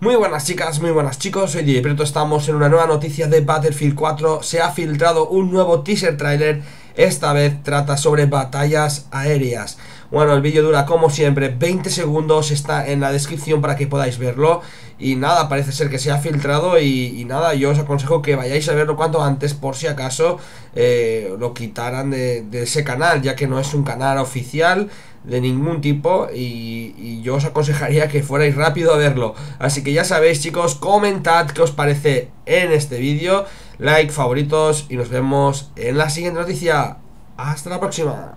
Muy buenas chicas, muy buenas chicos, soy DJ Preto, estamos en una nueva noticia de Battlefield 4 Se ha filtrado un nuevo teaser trailer, esta vez trata sobre batallas aéreas Bueno, el vídeo dura como siempre 20 segundos, está en la descripción para que podáis verlo Y nada, parece ser que se ha filtrado y, nada, yo os aconsejo que vayáis a verlo cuanto antes Por si acaso eh, lo quitaran de, de ese canal, ya que no es un canal oficial de ningún tipo y, yo os aconsejaría que fuerais rápido a verlo. Así que ya sabéis chicos, comentad qué os parece en este vídeo, like, favoritos y nos vemos en la siguiente noticia. Hasta la próxima.